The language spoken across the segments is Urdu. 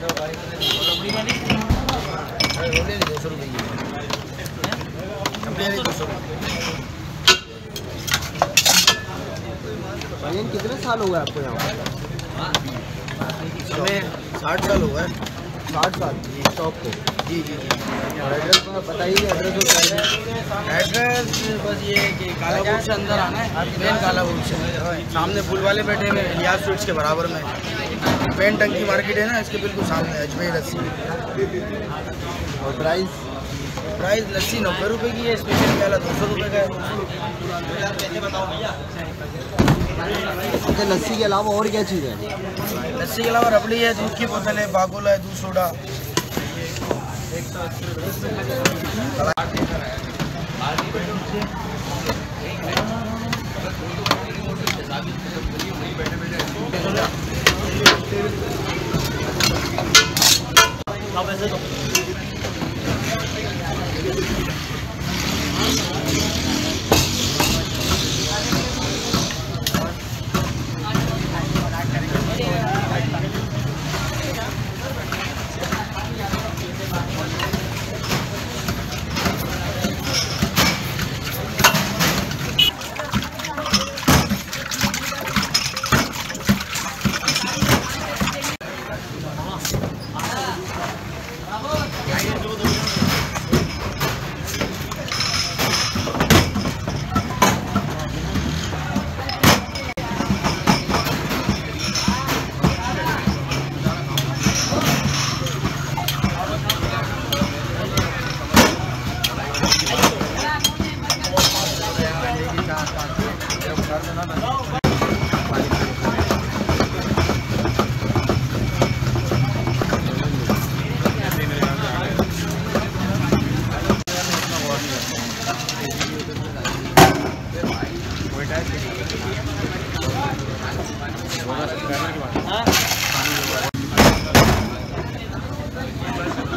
دو سو روپئے کتنے سال ہو گئے آپ کو یہاں ہمیں ساٹھ سال ہو گئے ساٹھ سال شاپ کو جی جی جی ایڈریس بتائیے ایڈریس ایڈریس بس یہ کہ کالا سے اندر آنا ہے مین کالا سے سامنے پھول والے بیٹھے ہوئے ہیں الیاس سویٹس کے برابر میں پین ٹنکی مارکیٹ ہے نا اس کے بالکل سامنے اجمیر لسی اور پرائز پرائز لسی نبے روپے کی ہے اسپیشل پیالہ دو سو روپے کا ہے لسی کے علاوہ اور کیا چیز ہے لسی کے علاوہ ربڑی ہے دودھ کی بوتل ہے باگولا ہے دودھ سوڈا 我没事。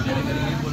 ಮಾತಾಡಿದ್ದಾರೆ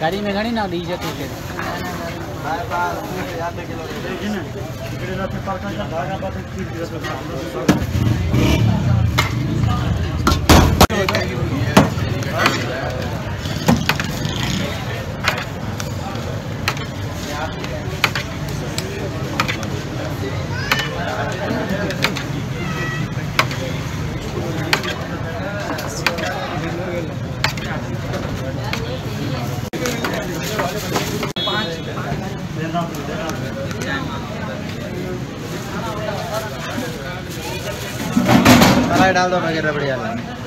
ગાડી મેં ઘણી ના ڈال دو بغیر ربڑی والا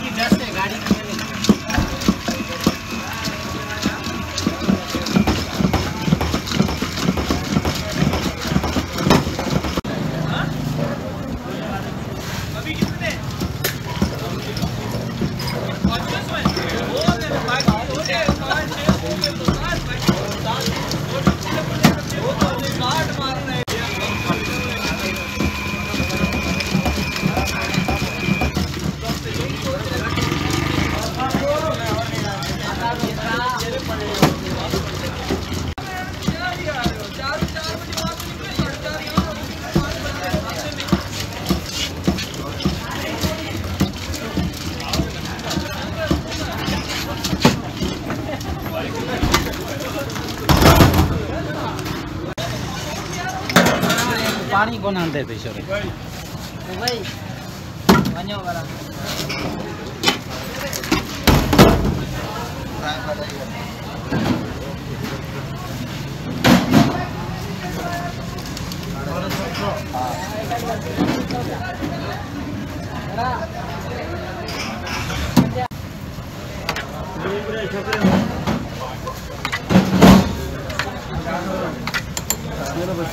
દી જતી con antes de eso.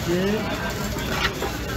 Gracias.